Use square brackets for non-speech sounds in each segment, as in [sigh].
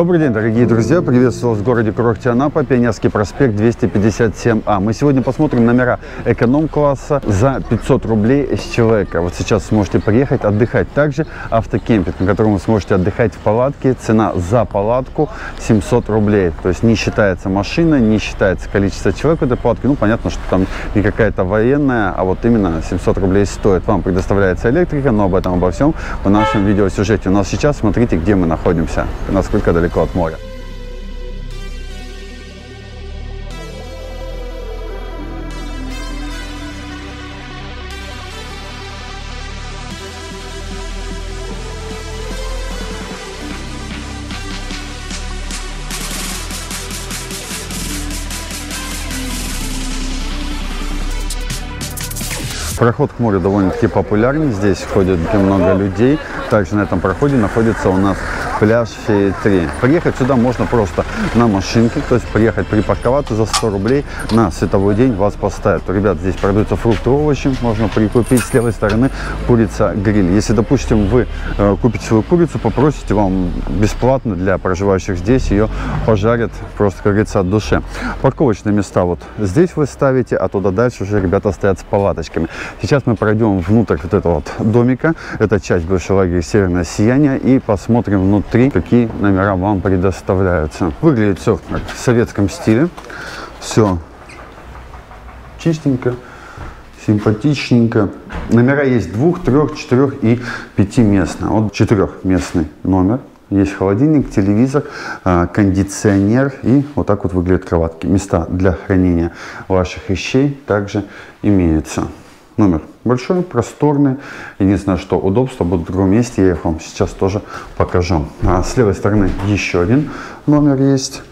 Добрый день, дорогие друзья! Приветствую вас в городе Курорте Анапа, Пионерский проспект 257А. Мы сегодня посмотрим номера эконом-класса за 500 рублей с человека. Вот сейчас сможете приехать отдыхать. Также автокемпинг, на котором вы сможете отдыхать в палатке. Цена за палатку 700 рублей. То есть не считается машина, не считается количество человек в этой палатке. Ну, понятно, что там не какая-то военная, а вот именно 700 рублей стоит. Вам предоставляется электрика, но об этом, обо всем в нашем видеосюжете. У нас сейчас, смотрите, где мы находимся, насколько далеко от моря. Проход к морю довольно-таки популярный. Здесь ходит много людей. Также на этом проходе находится у нас пляж Феи 3. Приехать сюда можно просто на машинке, то есть приехать припарковаться за 100 рублей на световой день вас поставят. Ребят, здесь продаются фрукты, овощи, можно прикупить с левой стороны курица гриль. Если, допустим, вы э, купите свою курицу, попросите, вам бесплатно для проживающих здесь ее пожарят, просто, как говорится, от души. Парковочные места вот здесь вы ставите, а туда дальше уже ребята стоят с палаточками. Сейчас мы пройдем внутрь вот этого вот домика, это часть бывшего лагеря Северное Сияние, и посмотрим внутрь внутри, какие номера вам предоставляются. Выглядит все в советском стиле. Все чистенько, симпатичненько. Номера есть двух, трех, четырех и пятиместные. Вот четырехместный номер. Есть холодильник, телевизор, а, кондиционер и вот так вот выглядят кроватки. Места для хранения ваших вещей также имеются. Номер большой, просторный. Единственное, что удобство будет в другом месте, я их вам сейчас тоже покажу. А с левой стороны еще один номер есть.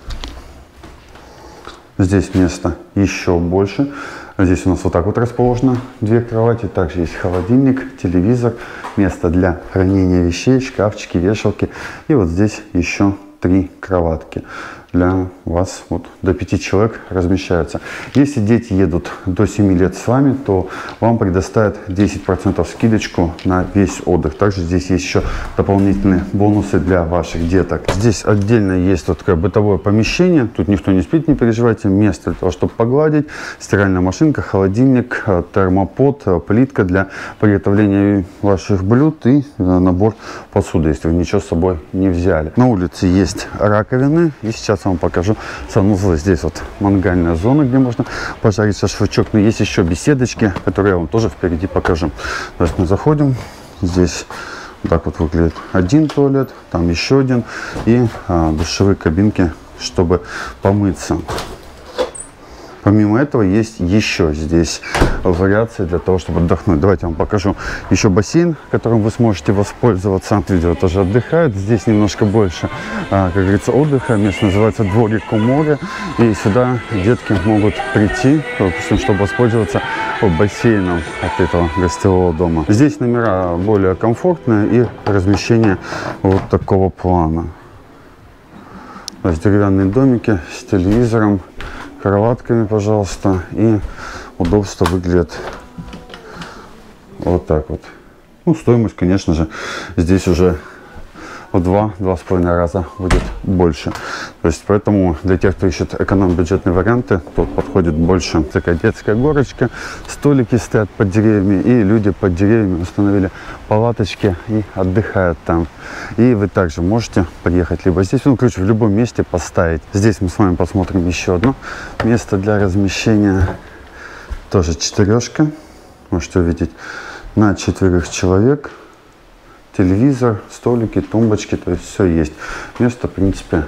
Здесь место еще больше. Здесь у нас вот так вот расположено две кровати. Также есть холодильник, телевизор, место для хранения вещей, шкафчики, вешалки. И вот здесь еще три кроватки для вас вот до 5 человек размещаются. Если дети едут до 7 лет с вами, то вам предоставят 10% скидочку на весь отдых. Также здесь есть еще дополнительные бонусы для ваших деток. Здесь отдельно есть вот такое бытовое помещение. Тут никто не спит, не переживайте. Место для того, чтобы погладить. Стиральная машинка, холодильник, термопод, плитка для приготовления ваших блюд и э, набор посуды, если вы ничего с собой не взяли. На улице есть раковины. И сейчас сейчас вам покажу санузлы. Здесь вот мангальная зона, где можно пожарить шашлычок. Но есть еще беседочки, которые я вам тоже впереди покажу. То есть мы заходим, здесь так вот выглядит один туалет, там еще один и а, душевые кабинки, чтобы помыться. Помимо этого есть еще здесь вариации для того, чтобы отдохнуть. Давайте я вам покажу еще бассейн, которым вы сможете воспользоваться. Видео тоже отдыхают. Здесь немножко больше, а, как говорится, отдыха. Место называется дворик у моря. И сюда детки могут прийти, допустим, чтобы воспользоваться бассейном от этого гостевого дома. Здесь номера более комфортные и размещение вот такого плана. То деревянные домики с телевизором, кроватками, пожалуйста. И удобство выглядит вот так вот. Ну, стоимость, конечно же, здесь уже в два-два с половиной раза будет больше. То есть поэтому для тех, кто ищет эконом-бюджетные варианты, тут подходит больше такая детская горочка, столики стоят под деревьями, и люди под деревьями установили палаточки и отдыхают там. И вы также можете приехать либо здесь, ну, ключ в любом месте поставить. Здесь мы с вами посмотрим еще одно место для размещения. Тоже четырешка. Можете увидеть на четверых человек телевизор, столики, тумбочки, то есть все есть. Места, в принципе,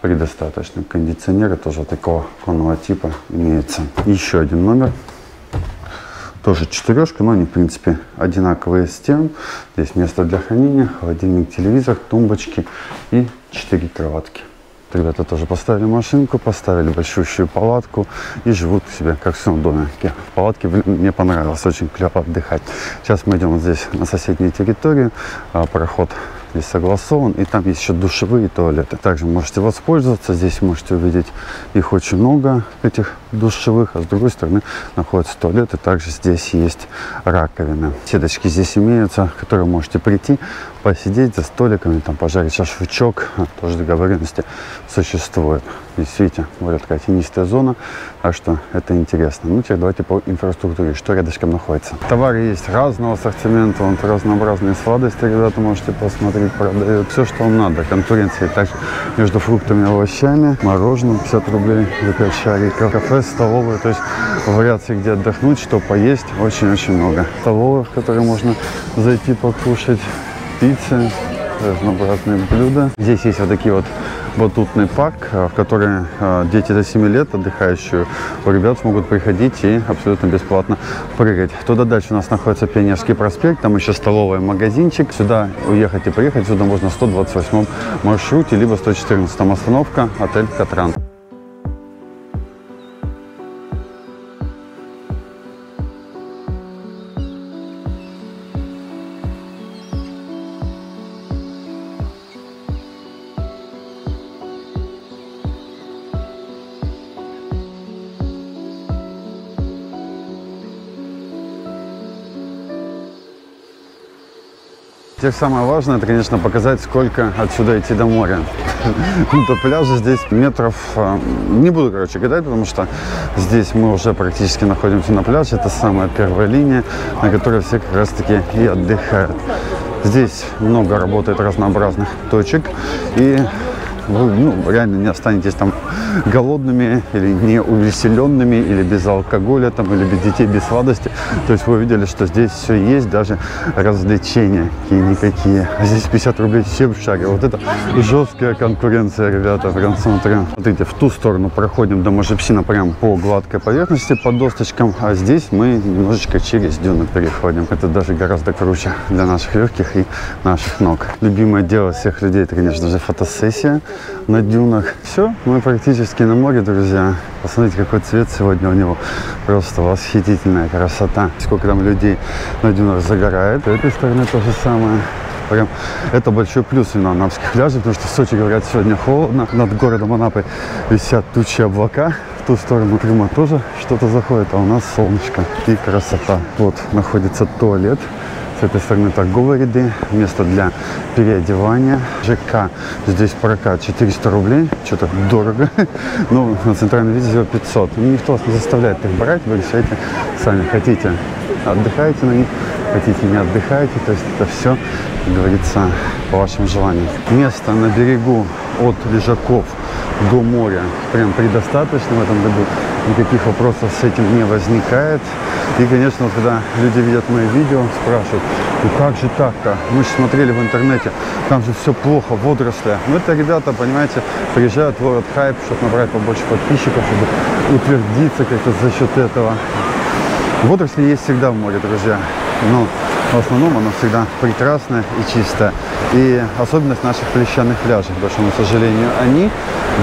предостаточно. Кондиционеры тоже такого конного типа имеется. Еще один номер. Тоже четырешка, но они, в принципе, одинаковые с тем. Здесь место для хранения, холодильник, телевизор, тумбочки и четыре кроватки. Ребята тоже поставили машинку, поставили большущую палатку и живут себе как в своем доме. В палатке мне понравилось, очень клево отдыхать. Сейчас мы идем вот здесь на соседнюю территорию, а, проход здесь согласован, и там есть еще душевые туалеты. Также можете воспользоваться, здесь можете увидеть их очень много, этих душевых, а с другой стороны находится туалет, и также здесь есть раковина. Сеточки здесь имеются, которые можете прийти, посидеть за столиками, там пожарить шашлычок, [laughs] тоже договоренности существует. Здесь, видите, более такая тенистая зона, так что это интересно. Ну, теперь давайте по инфраструктуре, что рядышком находится. Товары есть разного ассортимента, вот разнообразные сладости, ребята, можете посмотреть, продают все, что вам надо. Конкуренция также между фруктами и овощами, мороженым 50 рублей за 5 шариков, кафе, столовые, то есть вариаций, где отдохнуть, что поесть, очень-очень много. Столовых, в которые можно зайти покушать, пиццы, разнообразные блюда. Здесь есть вот такие вот батутный парк, в который э, дети до 7 лет, отдыхающие у ребят, смогут приходить и абсолютно бесплатно прыгать. Туда дальше у нас находится Пионерский проспект, там еще столовый магазинчик. Сюда уехать и приехать, сюда можно 128 маршруте, либо 114 остановка, отель Катран. Теперь самое важное, это, конечно, показать, сколько отсюда идти до моря. [laughs] До пляжа здесь метров... А, не буду, короче, гадать, потому что здесь мы уже практически находимся на пляже. Это самая первая линия, на которой все как раз-таки и отдыхают. Здесь много работает разнообразных точек. И вы ну, реально не останетесь там голодными или не увеселенными, или без алкоголя, там, или без детей, без сладости. То есть вы увидели, что здесь все есть, даже развлечения какие-никакие. А здесь 50 рублей все в шаге. Вот это жесткая конкуренция, ребята, прям смотрю. Смотрите, в ту сторону проходим до Можепсина прям по гладкой поверхности, по досточкам, а здесь мы немножечко через дюны переходим. Это даже гораздо круче для наших легких и наших ног. Любимое дело всех людей, это, конечно же, фотосессия на дюнах. Все, мы практически на море, друзья. Посмотрите, какой цвет сегодня у него. Просто восхитительная красота. Сколько там людей на дюнах загорает. С этой стороны то же самое. Прям это большой плюс на анапских пляжах, потому что в Сочи, говорят, сегодня холодно. Над городом Анапы висят тучи облака. В ту сторону Крыма тоже что-то заходит, а у нас солнышко и красота. Вот находится туалет. Этой стороны торговые ряды, место для переодевания. ЖК здесь прокат 400 рублей, что-то дорого. [laughs] Но на центральном виде 500. Никто вас не заставляет их брать, вы решаете сами. Хотите, отдыхаете на них, хотите, не отдыхаете. То есть это все, как говорится, по вашему желанию. Место на берегу от Лежаков до моря прям предостаточно в этом году никаких вопросов с этим не возникает. И, конечно, вот когда люди видят мои видео, спрашивают, ну как же так-то? Мы же смотрели в интернете, там же все плохо, водоросли. Ну это ребята, понимаете, приезжают город хайп, чтобы набрать побольше подписчиков, чтобы утвердиться как-то за счет этого. Водоросли есть всегда в море, друзья. Но в основном оно всегда прекрасное и чистое. И особенность наших песчаных пляжей, к сожалению, они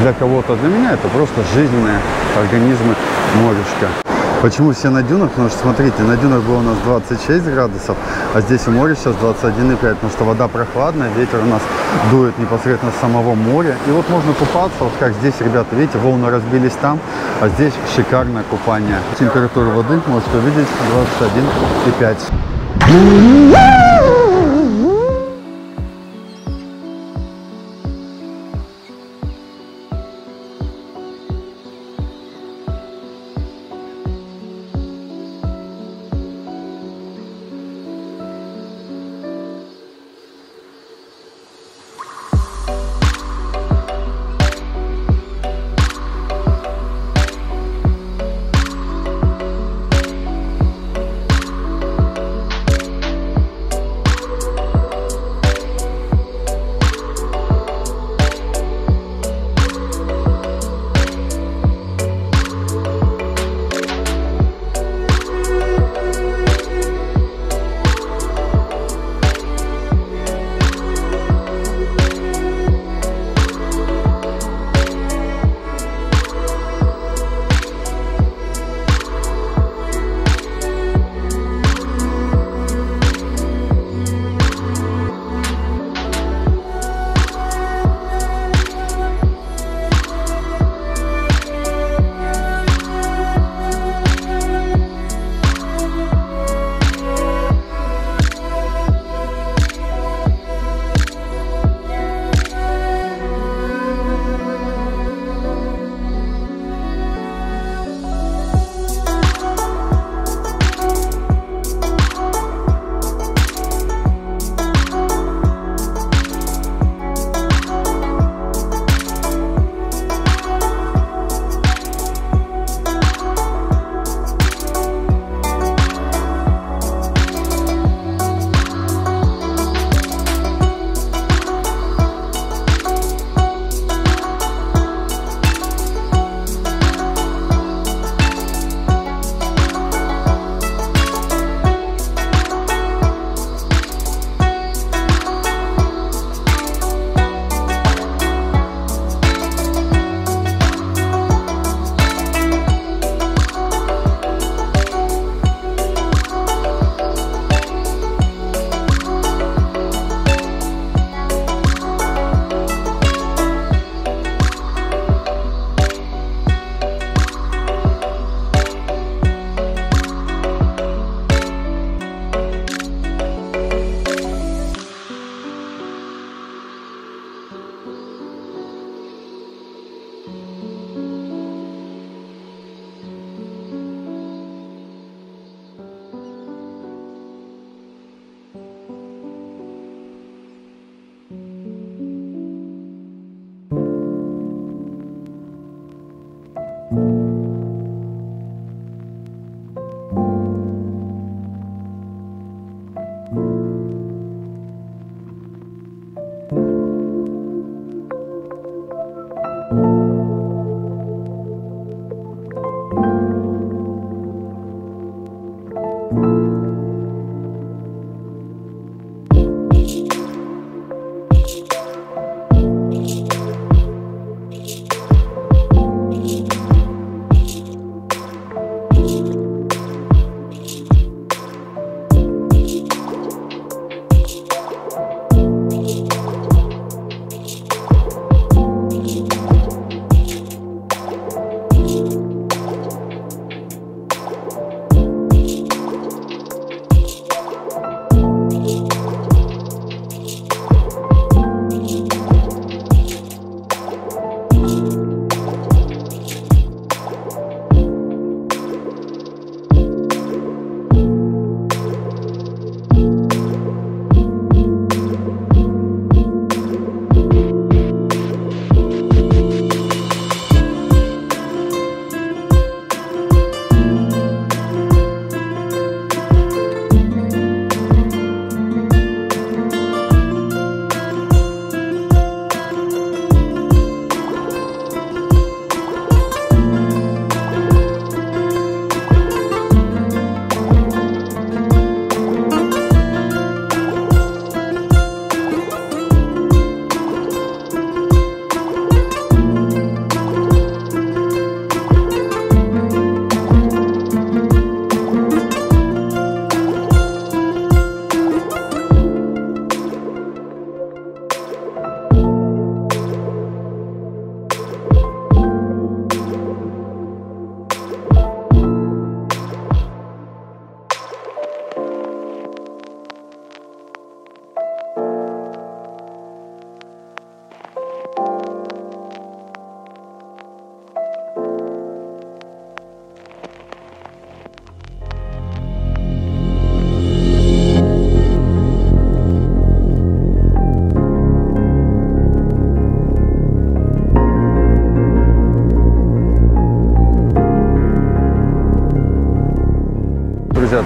для кого-то, для меня это просто жизненные организмы морюшка. Почему все на дюнах? Потому что, смотрите, на дюнах было у нас 26 градусов, а здесь у моря сейчас 21,5, потому что вода прохладная, ветер у нас дует непосредственно с самого моря. И вот можно купаться, вот как здесь, ребята, видите, волны разбились там, а здесь шикарное купание. Температура воды можете увидеть 21,5.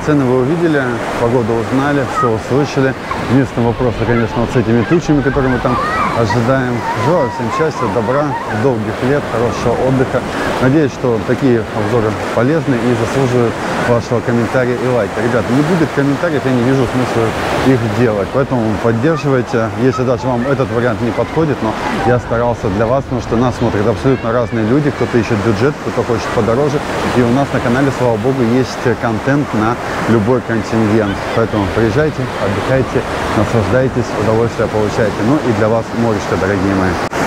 Цены вы увидели, погоду узнали, все услышали. Единственный вопрос, конечно, вот с этими тучами, которые мы там ожидаем. Желаю всем счастья, добра, долгих лет, хорошего отдыха. Надеюсь, что такие обзоры полезны и заслуживают вашего комментария и лайка. Ребята, не будет комментариев, я не вижу смысла их делать. Поэтому поддерживайте, если даже вам этот вариант не подходит, но я старался для вас, потому что нас смотрят абсолютно разные люди. Кто-то ищет бюджет, кто-то хочет подороже. И у нас на канале, слава богу, есть контент на любой контингент. Поэтому приезжайте, отдыхайте, наслаждайтесь, удовольствие получайте. Ну и для вас морешко, дорогие мои.